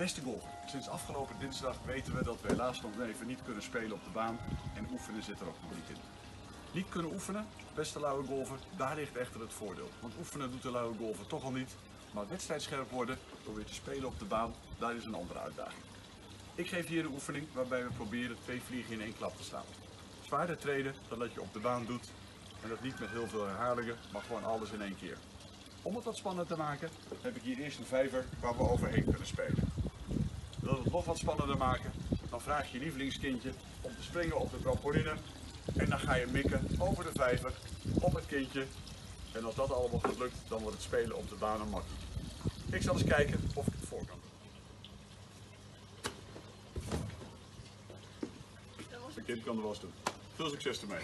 Beste golfer, sinds afgelopen dinsdag weten we dat we helaas nog even niet kunnen spelen op de baan en oefenen zit er ook nog niet in. Niet kunnen oefenen, beste luie golfer, daar ligt echter het voordeel. Want oefenen doet de luie golfer toch al niet, maar wedstrijdscherp worden door weer te spelen op de baan, daar is een andere uitdaging. Ik geef hier een oefening waarbij we proberen twee vliegen in één klap te slaan. Zwaarder treden dan dat je op de baan doet en dat niet met heel veel herhalingen, maar gewoon alles in één keer. Om het wat spannender te maken heb ik hier eerst een vijver waar we overheen kunnen spelen. Nog wat spannender maken, dan vraag je je lievelingskindje om te springen op de trampoline en dan ga je mikken over de vijver op het kindje. En als dat allemaal goed lukt, dan wordt het spelen op de baan een makkie. Ik zal eens kijken of ik het voor kan doen. Kind kan er wel eens doen. Veel succes ermee.